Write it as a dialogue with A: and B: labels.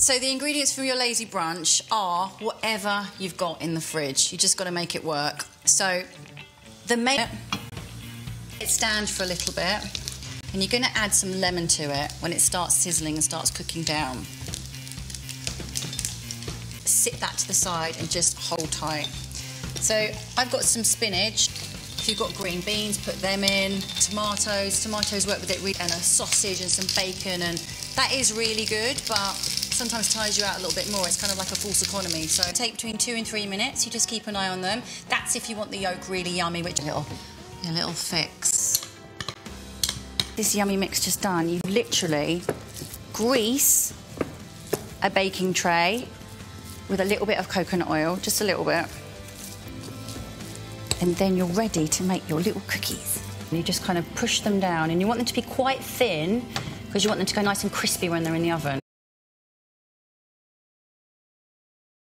A: So the ingredients for your lazy brunch are whatever you've got in the fridge. You just got to make it work. So the main it stand for a little bit, and you're going to add some lemon to it when it starts sizzling and starts cooking down. Sit that to the side and just hold tight. So I've got some spinach. If you've got green beans, put them in. Tomatoes, tomatoes work with it and a sausage and some bacon, and that is really good, but sometimes tires you out a little bit more. It's kind of like a false economy. So take between two and three minutes. You just keep an eye on them. That's if you want the yolk really yummy, which a little, a little fix. This yummy mixture's done. You literally grease a baking tray with a little bit of coconut oil, just a little bit. And then you're ready to make your little cookies. And you just kind of push them down, and you want them to be quite thin because you want them to go nice and crispy when they're in the oven.